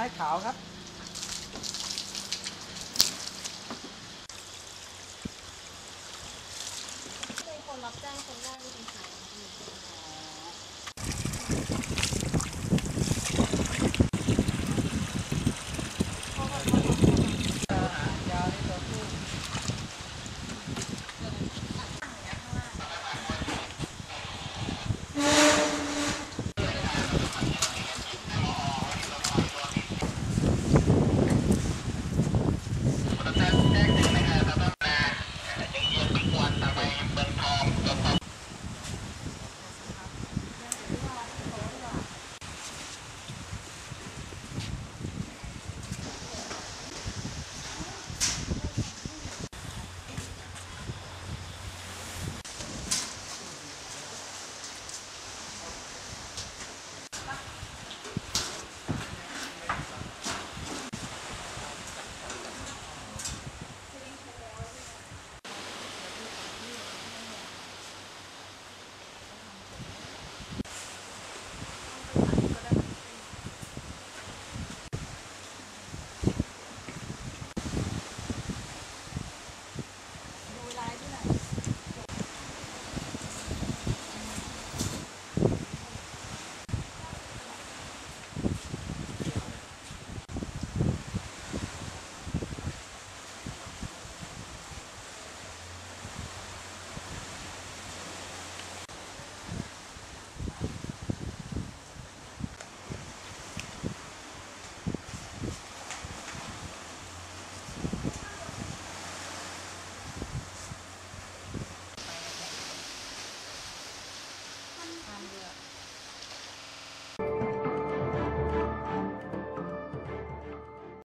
ไม้ขาวครับ เป็นคนรับแจ้งคนแรกที่เป็นใคร yeah.